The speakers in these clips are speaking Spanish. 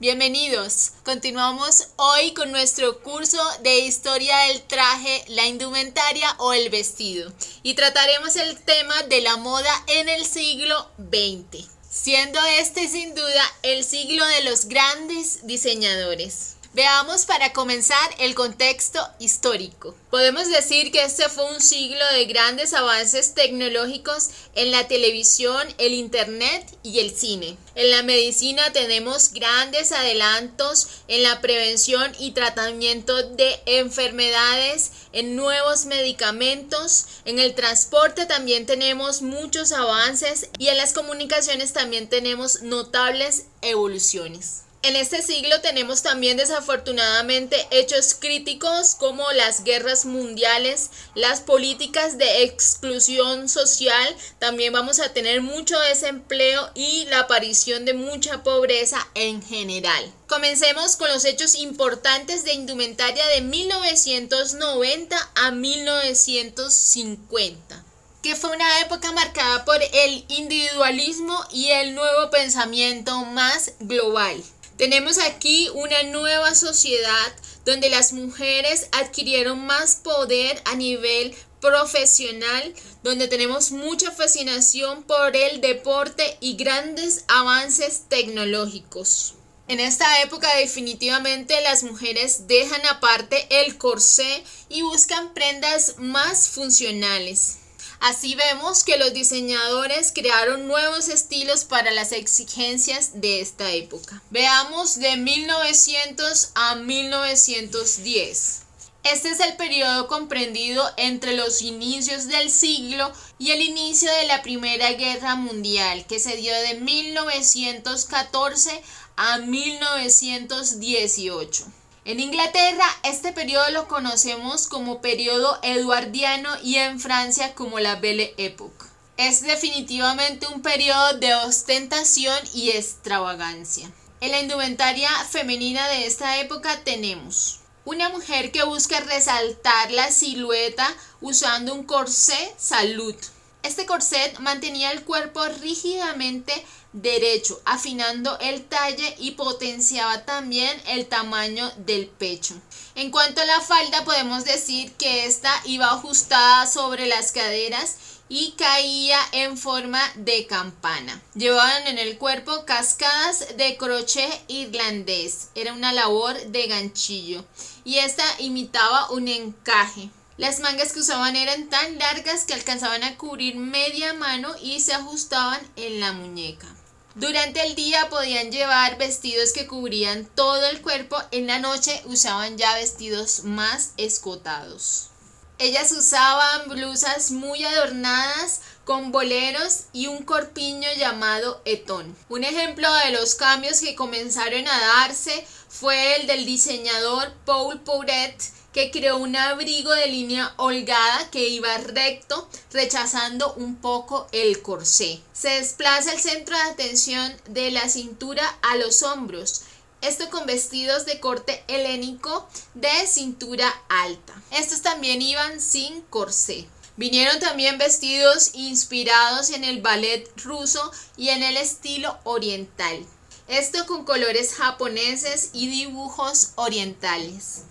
Bienvenidos. Continuamos hoy con nuestro curso de historia del traje, la indumentaria o el vestido y trataremos el tema de la moda en el siglo XX, siendo este sin duda el siglo de los grandes diseñadores. Veamos para comenzar el contexto histórico. Podemos decir que este fue un siglo de grandes avances tecnológicos en la televisión, el internet y el cine. En la medicina tenemos grandes adelantos en la prevención y tratamiento de enfermedades, en nuevos medicamentos, en el transporte también tenemos muchos avances y en las comunicaciones también tenemos notables evoluciones. En este siglo tenemos también desafortunadamente hechos críticos como las guerras mundiales, las políticas de exclusión social, también vamos a tener mucho desempleo y la aparición de mucha pobreza en general. Comencemos con los hechos importantes de indumentaria de 1990 a 1950 que fue una época marcada por el individualismo y el nuevo pensamiento más global. Tenemos aquí una nueva sociedad donde las mujeres adquirieron más poder a nivel profesional, donde tenemos mucha fascinación por el deporte y grandes avances tecnológicos. En esta época definitivamente las mujeres dejan aparte el corsé y buscan prendas más funcionales. Así vemos que los diseñadores crearon nuevos estilos para las exigencias de esta época. Veamos de 1900 a 1910. Este es el periodo comprendido entre los inicios del siglo y el inicio de la Primera Guerra Mundial, que se dio de 1914 a 1918. En Inglaterra este periodo lo conocemos como periodo eduardiano y en Francia como la Belle Époque. Es definitivamente un periodo de ostentación y extravagancia. En la indumentaria femenina de esta época tenemos una mujer que busca resaltar la silueta usando un corsé salud. Este corset mantenía el cuerpo rígidamente derecho, afinando el talle y potenciaba también el tamaño del pecho. En cuanto a la falda, podemos decir que esta iba ajustada sobre las caderas y caía en forma de campana. Llevaban en el cuerpo cascadas de crochet irlandés. Era una labor de ganchillo y esta imitaba un encaje. Las mangas que usaban eran tan largas que alcanzaban a cubrir media mano y se ajustaban en la muñeca. Durante el día podían llevar vestidos que cubrían todo el cuerpo, en la noche usaban ya vestidos más escotados. Ellas usaban blusas muy adornadas con boleros y un corpiño llamado etón. Un ejemplo de los cambios que comenzaron a darse fue el del diseñador Paul Pouret que creó un abrigo de línea holgada que iba recto, rechazando un poco el corsé. Se desplaza el centro de atención de la cintura a los hombros, esto con vestidos de corte helénico de cintura alta. Estos también iban sin corsé. Vinieron también vestidos inspirados en el ballet ruso y en el estilo oriental. Esto con colores japoneses y dibujos orientales.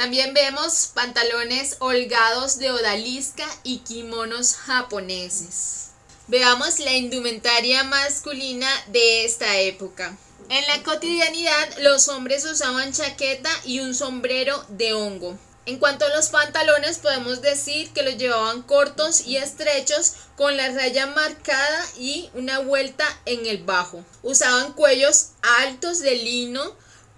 También vemos pantalones holgados de odalisca y kimonos japoneses. Veamos la indumentaria masculina de esta época. En la cotidianidad los hombres usaban chaqueta y un sombrero de hongo. En cuanto a los pantalones podemos decir que los llevaban cortos y estrechos con la raya marcada y una vuelta en el bajo. Usaban cuellos altos de lino,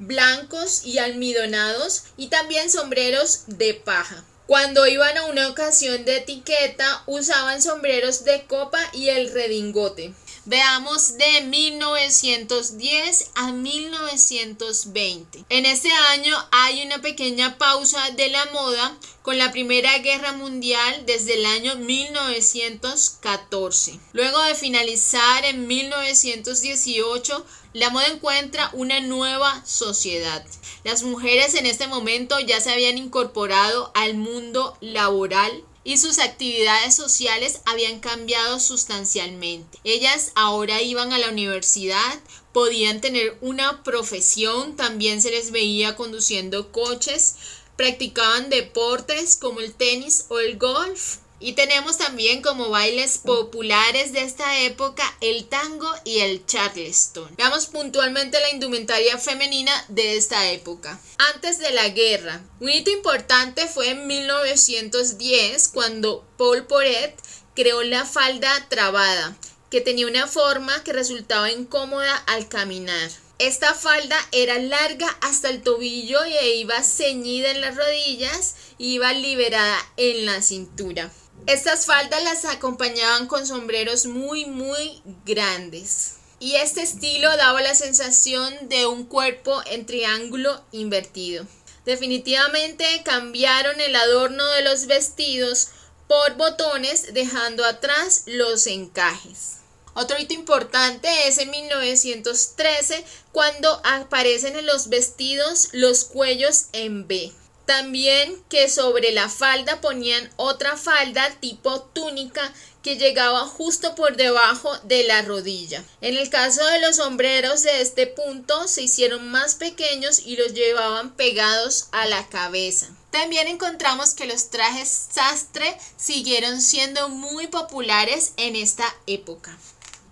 blancos y almidonados y también sombreros de paja. Cuando iban a una ocasión de etiqueta usaban sombreros de copa y el redingote. Veamos de 1910 a 1920. En este año hay una pequeña pausa de la moda con la Primera Guerra Mundial desde el año 1914. Luego de finalizar en 1918, la moda encuentra una nueva sociedad. Las mujeres en este momento ya se habían incorporado al mundo laboral y sus actividades sociales habían cambiado sustancialmente. Ellas ahora iban a la universidad podían tener una profesión, también se les veía conduciendo coches, practicaban deportes como el tenis o el golf. Y tenemos también como bailes populares de esta época el tango y el charleston. Veamos puntualmente la indumentaria femenina de esta época. Antes de la guerra, un hito importante fue en 1910 cuando Paul Poret creó la falda trabada, que tenía una forma que resultaba incómoda al caminar. Esta falda era larga hasta el tobillo y iba ceñida en las rodillas y iba liberada en la cintura. Estas faldas las acompañaban con sombreros muy muy grandes. Y este estilo daba la sensación de un cuerpo en triángulo invertido. Definitivamente cambiaron el adorno de los vestidos por botones dejando atrás los encajes. Otro hito importante es en 1913 cuando aparecen en los vestidos los cuellos en B. También que sobre la falda ponían otra falda tipo túnica que llegaba justo por debajo de la rodilla. En el caso de los sombreros de este punto se hicieron más pequeños y los llevaban pegados a la cabeza. También encontramos que los trajes sastre siguieron siendo muy populares en esta época.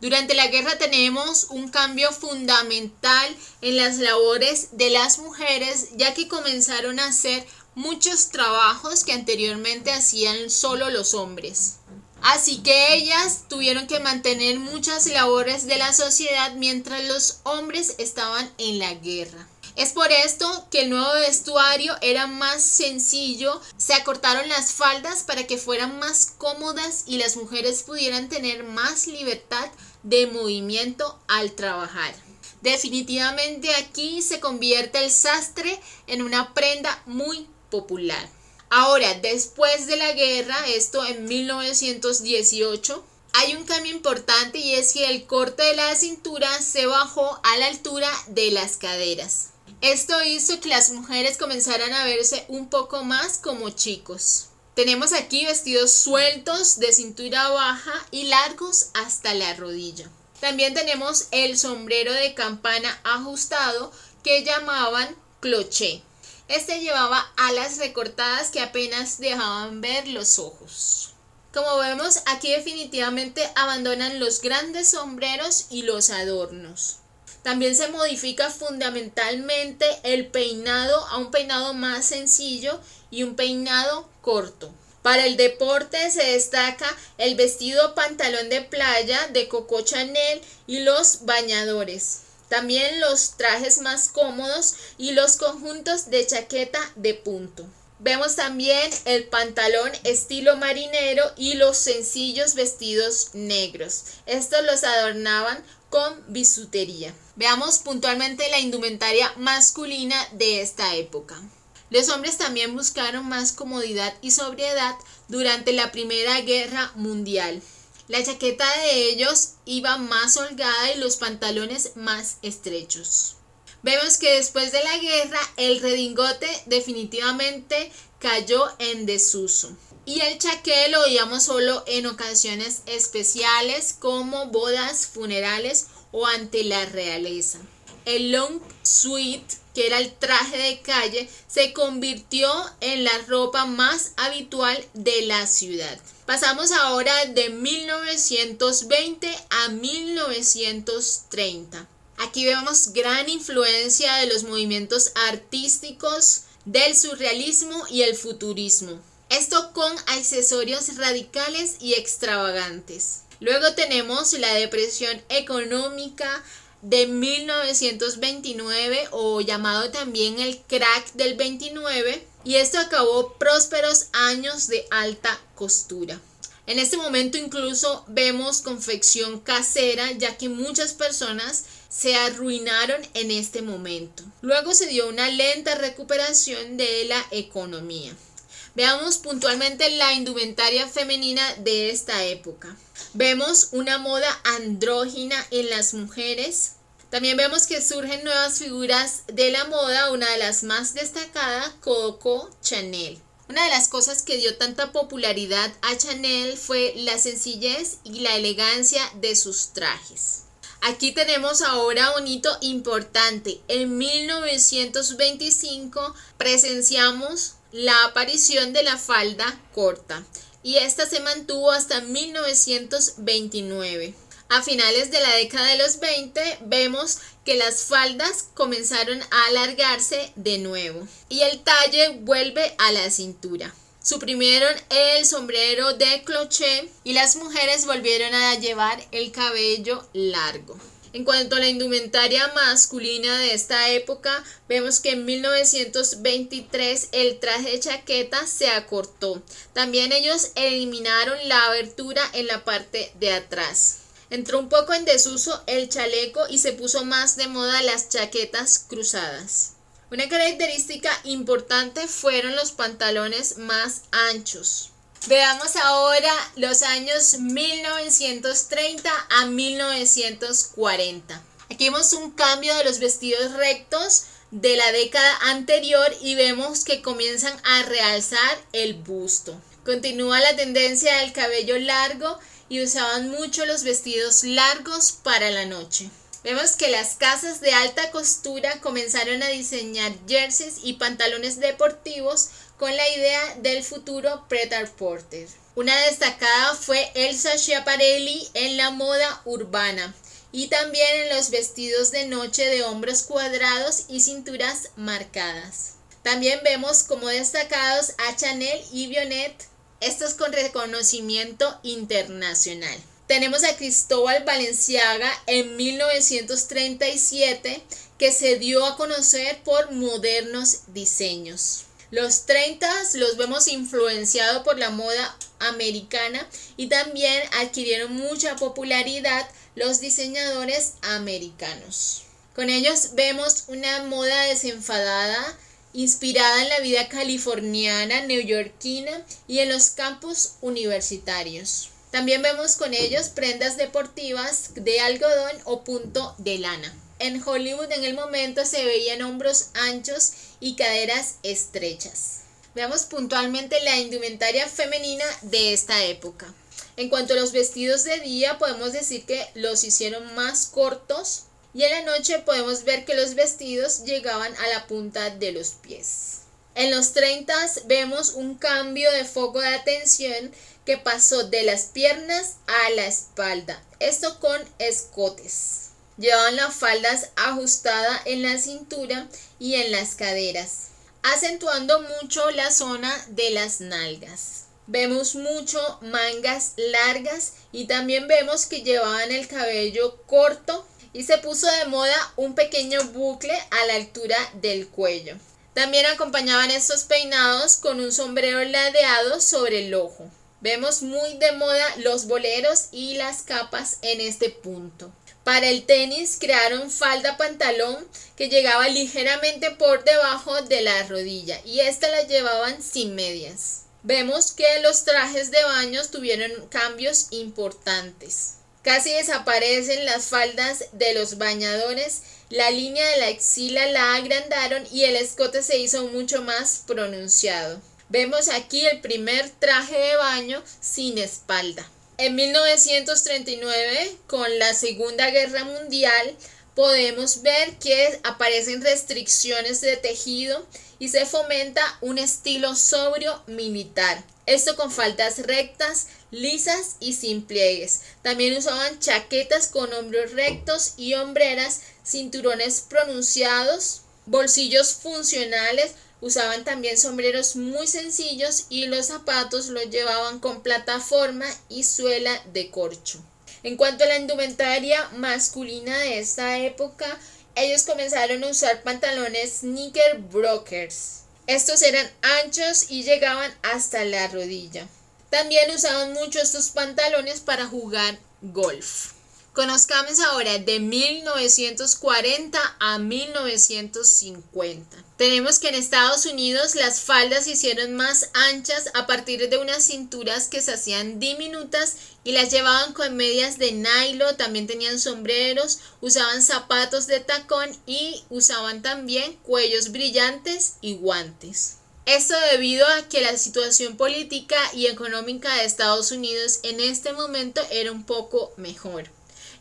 Durante la guerra tenemos un cambio fundamental en las labores de las mujeres ya que comenzaron a hacer muchos trabajos que anteriormente hacían solo los hombres. Así que ellas tuvieron que mantener muchas labores de la sociedad mientras los hombres estaban en la guerra. Es por esto que el nuevo vestuario era más sencillo, se acortaron las faldas para que fueran más cómodas y las mujeres pudieran tener más libertad de movimiento al trabajar. Definitivamente aquí se convierte el sastre en una prenda muy popular. Ahora, después de la guerra, esto en 1918, hay un cambio importante y es que el corte de la cintura se bajó a la altura de las caderas. Esto hizo que las mujeres comenzaran a verse un poco más como chicos. Tenemos aquí vestidos sueltos de cintura baja y largos hasta la rodilla. También tenemos el sombrero de campana ajustado que llamaban cloché. Este llevaba alas recortadas que apenas dejaban ver los ojos. Como vemos, aquí definitivamente abandonan los grandes sombreros y los adornos. También se modifica fundamentalmente el peinado a un peinado más sencillo y un peinado corto. Para el deporte se destaca el vestido pantalón de playa de Coco Chanel y los bañadores. También los trajes más cómodos y los conjuntos de chaqueta de punto. Vemos también el pantalón estilo marinero y los sencillos vestidos negros. Estos los adornaban con bisutería. Veamos puntualmente la indumentaria masculina de esta época. Los hombres también buscaron más comodidad y sobriedad durante la Primera Guerra Mundial. La chaqueta de ellos iba más holgada y los pantalones más estrechos. Vemos que después de la guerra el redingote definitivamente cayó en desuso. Y el chaqué lo veíamos solo en ocasiones especiales como bodas, funerales o ante la realeza. El long suite, que era el traje de calle, se convirtió en la ropa más habitual de la ciudad. Pasamos ahora de 1920 a 1930. Aquí vemos gran influencia de los movimientos artísticos del surrealismo y el futurismo. Esto con accesorios radicales y extravagantes. Luego tenemos la depresión económica de 1929 o llamado también el crack del 29 y esto acabó prósperos años de alta costura. En este momento incluso vemos confección casera ya que muchas personas se arruinaron en este momento. Luego se dio una lenta recuperación de la economía. Veamos puntualmente la indumentaria femenina de esta época. Vemos una moda andrógina en las mujeres. También vemos que surgen nuevas figuras de la moda, una de las más destacadas, Coco Chanel. Una de las cosas que dio tanta popularidad a Chanel fue la sencillez y la elegancia de sus trajes. Aquí tenemos ahora un hito importante. En 1925 presenciamos la aparición de la falda corta y esta se mantuvo hasta 1929. A finales de la década de los 20 vemos que las faldas comenzaron a alargarse de nuevo y el talle vuelve a la cintura. Suprimieron el sombrero de cloché y las mujeres volvieron a llevar el cabello largo. En cuanto a la indumentaria masculina de esta época, vemos que en 1923 el traje de chaqueta se acortó. También ellos eliminaron la abertura en la parte de atrás. Entró un poco en desuso el chaleco y se puso más de moda las chaquetas cruzadas. Una característica importante fueron los pantalones más anchos. Veamos ahora los años 1930 a 1940. Aquí vemos un cambio de los vestidos rectos de la década anterior y vemos que comienzan a realzar el busto. Continúa la tendencia del cabello largo y usaban mucho los vestidos largos para la noche. Vemos que las casas de alta costura comenzaron a diseñar jerseys y pantalones deportivos con la idea del futuro Pretar Porter. Una destacada fue Elsa Schiaparelli en la moda urbana y también en los vestidos de noche de hombros cuadrados y cinturas marcadas. También vemos como destacados a Chanel y Vionet, estos con reconocimiento internacional. Tenemos a Cristóbal Valenciaga en 1937 que se dio a conocer por modernos diseños. Los 30 los vemos influenciados por la moda americana y también adquirieron mucha popularidad los diseñadores americanos. Con ellos vemos una moda desenfadada inspirada en la vida californiana, neoyorquina y en los campus universitarios. También vemos con ellos prendas deportivas de algodón o punto de lana. En Hollywood en el momento se veían hombros anchos y caderas estrechas. Veamos puntualmente la indumentaria femenina de esta época. En cuanto a los vestidos de día, podemos decir que los hicieron más cortos y en la noche podemos ver que los vestidos llegaban a la punta de los pies. En los 30 vemos un cambio de foco de atención que pasó de las piernas a la espalda, esto con escotes. Llevaban las faldas ajustadas en la cintura y en las caderas, acentuando mucho la zona de las nalgas. Vemos mucho mangas largas y también vemos que llevaban el cabello corto y se puso de moda un pequeño bucle a la altura del cuello. También acompañaban estos peinados con un sombrero ladeado sobre el ojo. Vemos muy de moda los boleros y las capas en este punto. Para el tenis crearon falda pantalón que llegaba ligeramente por debajo de la rodilla y esta la llevaban sin medias. Vemos que los trajes de baños tuvieron cambios importantes. Casi desaparecen las faldas de los bañadores, la línea de la axila la agrandaron y el escote se hizo mucho más pronunciado. Vemos aquí el primer traje de baño sin espalda. En 1939, con la Segunda Guerra Mundial, podemos ver que aparecen restricciones de tejido y se fomenta un estilo sobrio militar. Esto con faldas rectas, lisas y sin pliegues. También usaban chaquetas con hombros rectos y hombreras, cinturones pronunciados, bolsillos funcionales, Usaban también sombreros muy sencillos y los zapatos los llevaban con plataforma y suela de corcho. En cuanto a la indumentaria masculina de esta época, ellos comenzaron a usar pantalones knickerbockers. Estos eran anchos y llegaban hasta la rodilla. También usaban mucho estos pantalones para jugar golf. Conozcamos ahora de 1940 a 1950. Tenemos que en Estados Unidos las faldas se hicieron más anchas a partir de unas cinturas que se hacían diminutas y las llevaban con medias de nylon, también tenían sombreros, usaban zapatos de tacón y usaban también cuellos brillantes y guantes. Esto debido a que la situación política y económica de Estados Unidos en este momento era un poco mejor.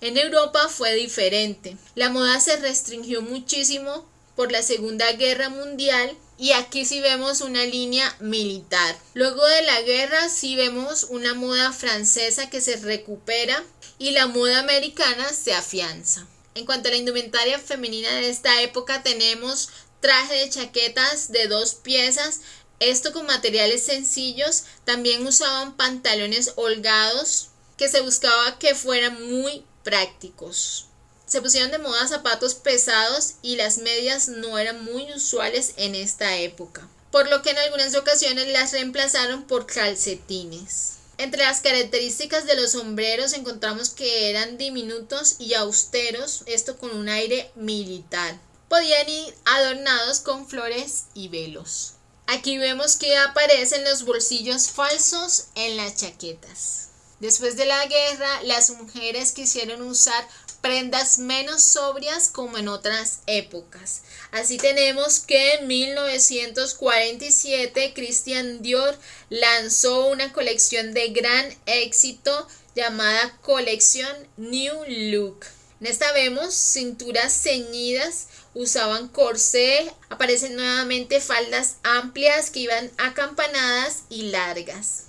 En Europa fue diferente. La moda se restringió muchísimo por la Segunda Guerra Mundial y aquí sí vemos una línea militar. Luego de la guerra sí vemos una moda francesa que se recupera y la moda americana se afianza. En cuanto a la indumentaria femenina de esta época tenemos traje de chaquetas de dos piezas, esto con materiales sencillos, también usaban pantalones holgados que se buscaba que fueran muy prácticos. Se pusieron de moda zapatos pesados y las medias no eran muy usuales en esta época, por lo que en algunas ocasiones las reemplazaron por calcetines. Entre las características de los sombreros encontramos que eran diminutos y austeros, esto con un aire militar. Podían ir adornados con flores y velos. Aquí vemos que aparecen los bolsillos falsos en las chaquetas. Después de la guerra, las mujeres quisieron usar prendas menos sobrias como en otras épocas. Así tenemos que en 1947 Christian Dior lanzó una colección de gran éxito llamada colección New Look. En esta vemos cinturas ceñidas, usaban corsé, aparecen nuevamente faldas amplias que iban acampanadas y largas.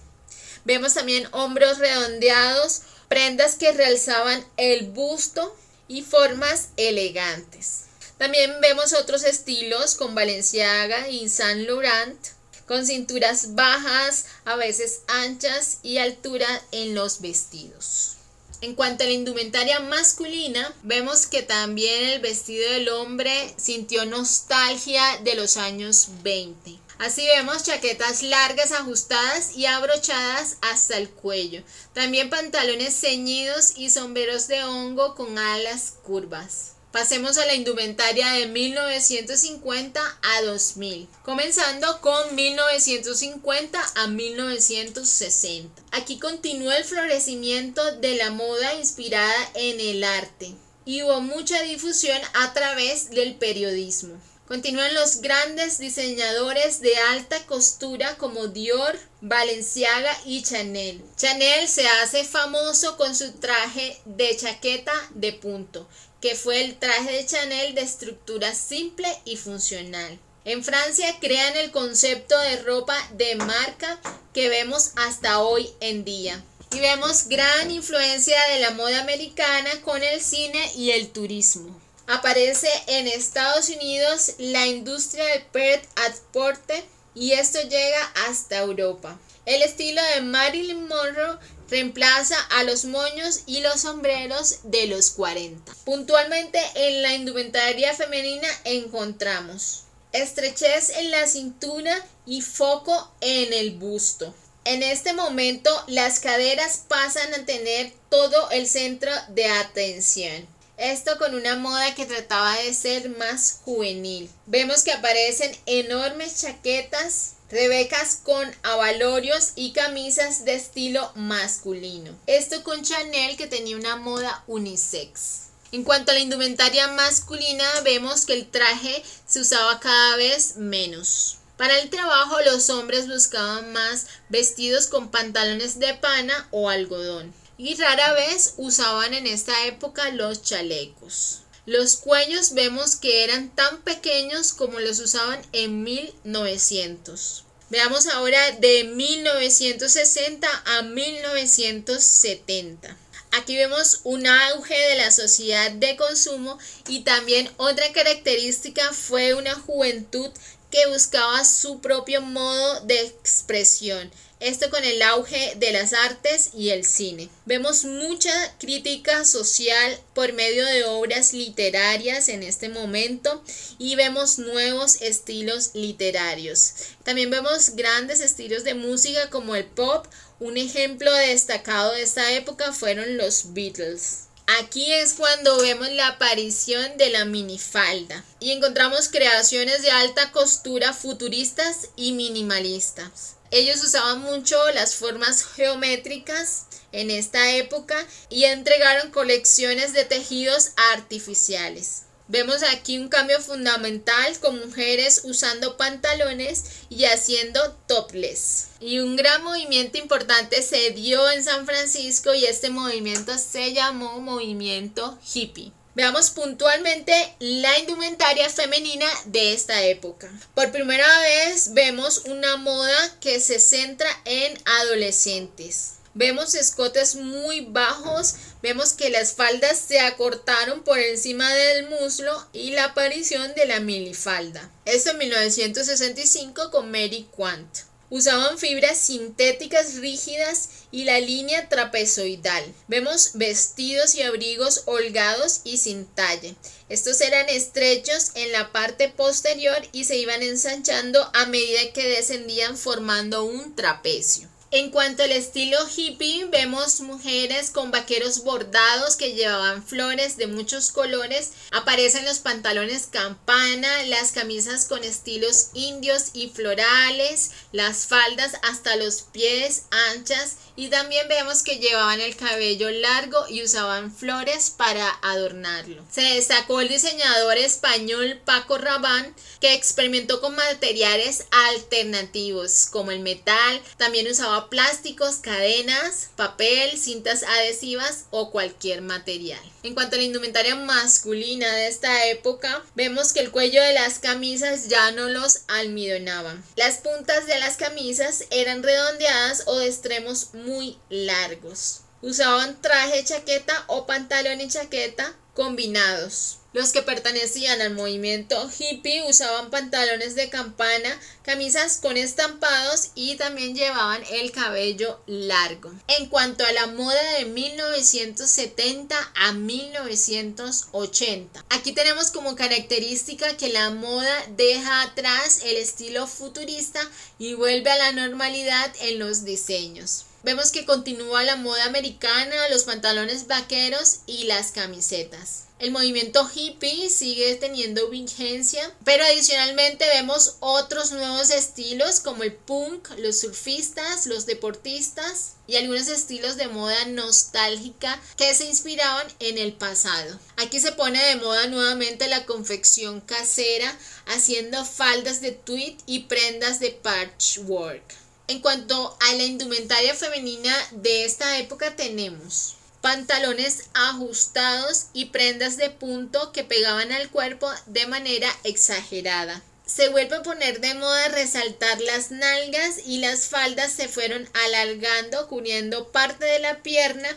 Vemos también hombros redondeados, prendas que realzaban el busto y formas elegantes. También vemos otros estilos con Balenciaga y Saint Laurent, con cinturas bajas, a veces anchas y altura en los vestidos. En cuanto a la indumentaria masculina, vemos que también el vestido del hombre sintió nostalgia de los años 20. Así vemos chaquetas largas ajustadas y abrochadas hasta el cuello. También pantalones ceñidos y sombreros de hongo con alas curvas. Pasemos a la indumentaria de 1950 a 2000, comenzando con 1950 a 1960. Aquí continúa el florecimiento de la moda inspirada en el arte y hubo mucha difusión a través del periodismo. Continúan los grandes diseñadores de alta costura como Dior, Balenciaga y Chanel. Chanel se hace famoso con su traje de chaqueta de punto, que fue el traje de Chanel de estructura simple y funcional. En Francia crean el concepto de ropa de marca que vemos hasta hoy en día. Y vemos gran influencia de la moda americana con el cine y el turismo aparece en Estados Unidos la industria del pet at porte y esto llega hasta Europa. El estilo de Marilyn Monroe reemplaza a los moños y los sombreros de los 40. Puntualmente en la indumentaria femenina encontramos estrechez en la cintura y foco en el busto. En este momento las caderas pasan a tener todo el centro de atención. Esto con una moda que trataba de ser más juvenil. Vemos que aparecen enormes chaquetas, rebecas con avalorios y camisas de estilo masculino. Esto con Chanel que tenía una moda unisex. En cuanto a la indumentaria masculina, vemos que el traje se usaba cada vez menos. Para el trabajo los hombres buscaban más vestidos con pantalones de pana o algodón y rara vez usaban en esta época los chalecos. Los cuellos vemos que eran tan pequeños como los usaban en 1900. Veamos ahora de 1960 a 1970. Aquí vemos un auge de la sociedad de consumo y también otra característica fue una juventud que buscaba su propio modo de expresión esto con el auge de las artes y el cine. Vemos mucha crítica social por medio de obras literarias en este momento y vemos nuevos estilos literarios. También vemos grandes estilos de música como el pop. Un ejemplo destacado de esta época fueron los Beatles. Aquí es cuando vemos la aparición de la minifalda y encontramos creaciones de alta costura futuristas y minimalistas. Ellos usaban mucho las formas geométricas en esta época y entregaron colecciones de tejidos artificiales. Vemos aquí un cambio fundamental con mujeres usando pantalones y haciendo topless. Y un gran movimiento importante se dio en San Francisco y este movimiento se llamó movimiento hippie. Veamos puntualmente la indumentaria femenina de esta época. Por primera vez vemos una moda que se centra en adolescentes. Vemos escotes muy bajos, vemos que las faldas se acortaron por encima del muslo y la aparición de la milifalda. Esto en 1965 con Mary Quant. Usaban fibras sintéticas rígidas y la línea trapezoidal. Vemos vestidos y abrigos holgados y sin talle. Estos eran estrechos en la parte posterior y se iban ensanchando a medida que descendían formando un trapecio. En cuanto al estilo hippie, vemos mujeres con vaqueros bordados que llevaban flores de muchos colores. Aparecen los pantalones campana, las camisas con estilos indios y florales, las faldas hasta los pies anchas y también vemos que llevaban el cabello largo y usaban flores para adornarlo. Se destacó el diseñador español Paco Rabanne que experimentó con materiales alternativos como el metal, también usaba plásticos, cadenas, papel, cintas adhesivas o cualquier material. En cuanto a la indumentaria masculina de esta época, vemos que el cuello de las camisas ya no los almidonaban. Las puntas de las camisas eran redondeadas o de extremos muy largos. Usaban traje, chaqueta o pantalón y chaqueta combinados. Los que pertenecían al movimiento hippie usaban pantalones de campana, camisas con estampados y también llevaban el cabello largo. En cuanto a la moda de 1970 a 1980, aquí tenemos como característica que la moda deja atrás el estilo futurista y vuelve a la normalidad en los diseños. Vemos que continúa la moda americana, los pantalones vaqueros y las camisetas. El movimiento hippie sigue teniendo vigencia, pero adicionalmente vemos otros nuevos estilos como el punk, los surfistas, los deportistas y algunos estilos de moda nostálgica que se inspiraban en el pasado. Aquí se pone de moda nuevamente la confección casera haciendo faldas de tweed y prendas de patchwork. En cuanto a la indumentaria femenina de esta época tenemos pantalones ajustados y prendas de punto que pegaban al cuerpo de manera exagerada. Se vuelve a poner de moda resaltar las nalgas y las faldas se fueron alargando cubriendo parte de la pierna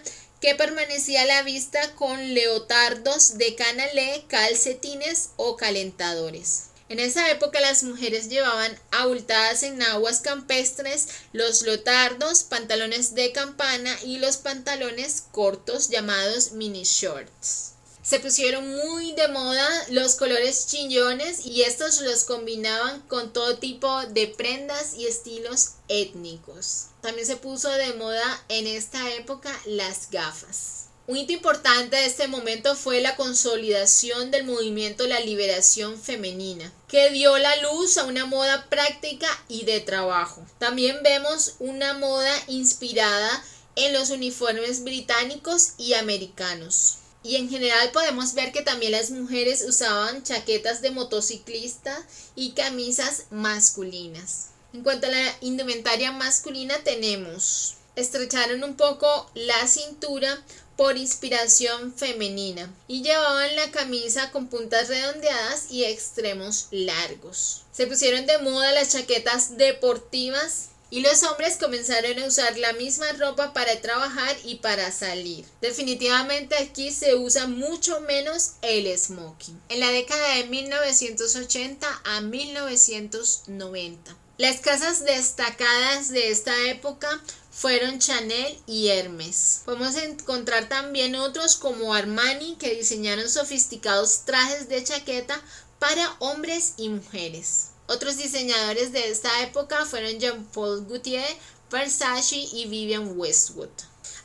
que permanecía a la vista con leotardos de canalé, calcetines o calentadores. En esa época las mujeres llevaban abultadas en aguas campestres los lotardos, pantalones de campana y los pantalones cortos llamados mini shorts. Se pusieron muy de moda los colores chillones y estos los combinaban con todo tipo de prendas y estilos étnicos. También se puso de moda en esta época las gafas. Un hito importante de este momento fue la consolidación del movimiento La Liberación Femenina, que dio la luz a una moda práctica y de trabajo. También vemos una moda inspirada en los uniformes británicos y americanos. Y en general podemos ver que también las mujeres usaban chaquetas de motociclista y camisas masculinas. En cuanto a la indumentaria masculina tenemos estrecharon un poco la cintura por inspiración femenina y llevaban la camisa con puntas redondeadas y extremos largos. Se pusieron de moda las chaquetas deportivas y los hombres comenzaron a usar la misma ropa para trabajar y para salir. Definitivamente aquí se usa mucho menos el smoking. En la década de 1980 a 1990. Las casas destacadas de esta época fueron Chanel y Hermes. Podemos encontrar también otros como Armani que diseñaron sofisticados trajes de chaqueta para hombres y mujeres. Otros diseñadores de esta época fueron Jean-Paul Gaultier, Versace y Vivian Westwood.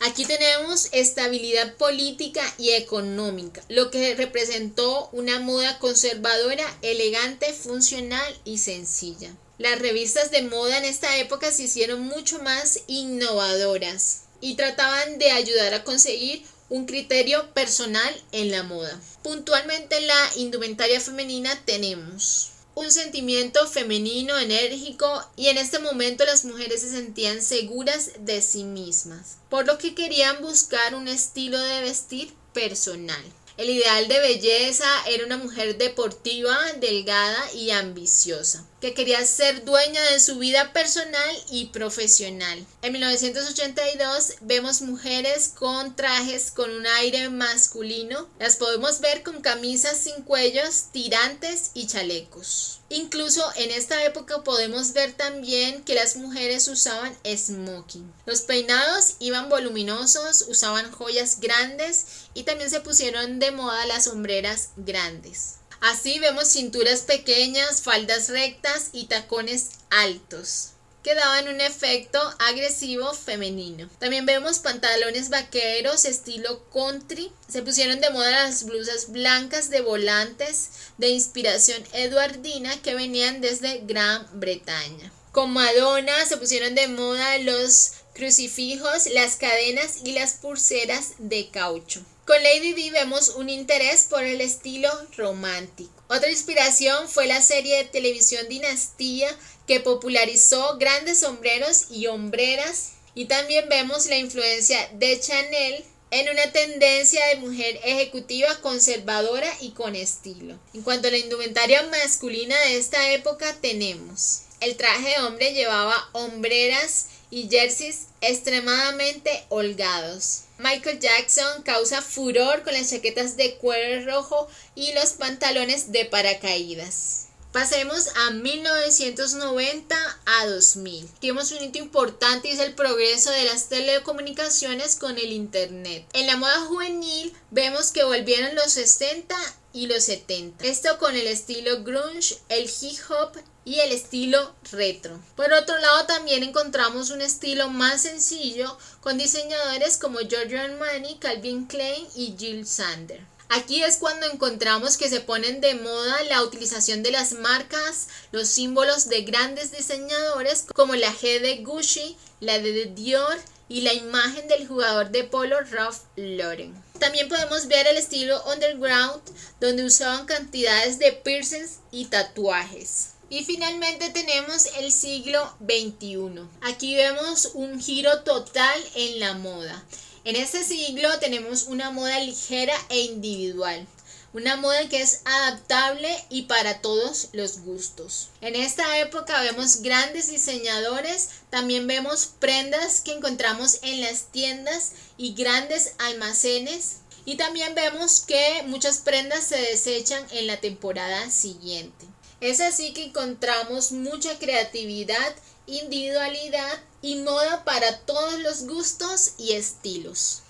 Aquí tenemos estabilidad política y económica, lo que representó una moda conservadora, elegante, funcional y sencilla. Las revistas de moda en esta época se hicieron mucho más innovadoras y trataban de ayudar a conseguir un criterio personal en la moda. Puntualmente en la indumentaria femenina tenemos un sentimiento femenino enérgico y en este momento las mujeres se sentían seguras de sí mismas, por lo que querían buscar un estilo de vestir personal. El ideal de belleza era una mujer deportiva, delgada y ambiciosa, que quería ser dueña de su vida personal y profesional. En 1982 vemos mujeres con trajes con un aire masculino. Las podemos ver con camisas sin cuellos, tirantes y chalecos. Incluso en esta época podemos ver también que las mujeres usaban smoking. Los peinados iban voluminosos, usaban joyas grandes y también se pusieron de moda las sombreras grandes. Así vemos cinturas pequeñas, faldas rectas y tacones altos que daban un efecto agresivo femenino. También vemos pantalones vaqueros estilo country. Se pusieron de moda las blusas blancas de volantes de inspiración eduardina que venían desde Gran Bretaña. Con Madonna se pusieron de moda los crucifijos, las cadenas y las pulseras de caucho. Con Lady Di vemos un interés por el estilo romántico. Otra inspiración fue la serie de televisión Dinastía que popularizó grandes sombreros y hombreras y también vemos la influencia de Chanel en una tendencia de mujer ejecutiva conservadora y con estilo. En cuanto a la indumentaria masculina de esta época tenemos el traje de hombre llevaba hombreras y jerseys extremadamente holgados. Michael Jackson causa furor con las chaquetas de cuero rojo y los pantalones de paracaídas. Pasemos a 1990 a 2000. Tenemos un hito importante y es el progreso de las telecomunicaciones con el Internet. En la moda juvenil vemos que volvieron los 60 y los 70. Esto con el estilo grunge, el hip hop y el estilo retro. Por otro lado también encontramos un estilo más sencillo con diseñadores como Giorgio Armani, Calvin Klein y Jill Sander. Aquí es cuando encontramos que se ponen de moda la utilización de las marcas, los símbolos de grandes diseñadores como la G de Gucci, la de Dior y la imagen del jugador de polo Ralph Lauren. También podemos ver el estilo underground donde usaban cantidades de piercings y tatuajes. Y finalmente tenemos el siglo XXI. Aquí vemos un giro total en la moda. En este siglo tenemos una moda ligera e individual. Una moda que es adaptable y para todos los gustos. En esta época vemos grandes diseñadores, también vemos prendas que encontramos en las tiendas y grandes almacenes. Y también vemos que muchas prendas se desechan en la temporada siguiente. Es así que encontramos mucha creatividad individualidad y moda para todos los gustos y estilos.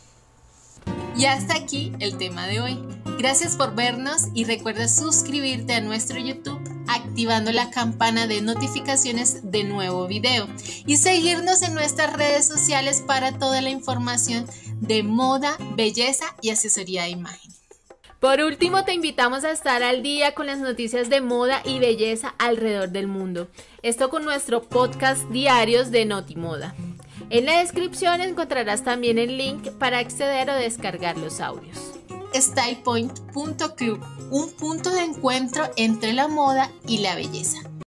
Y hasta aquí el tema de hoy. Gracias por vernos y recuerda suscribirte a nuestro YouTube activando la campana de notificaciones de nuevo video y seguirnos en nuestras redes sociales para toda la información de moda, belleza y asesoría de imagen. Por último, te invitamos a estar al día con las noticias de moda y belleza alrededor del mundo. Esto con nuestro podcast diarios de Notimoda. En la descripción encontrarás también el link para acceder o descargar los audios. StylePoint.club, un punto de encuentro entre la moda y la belleza.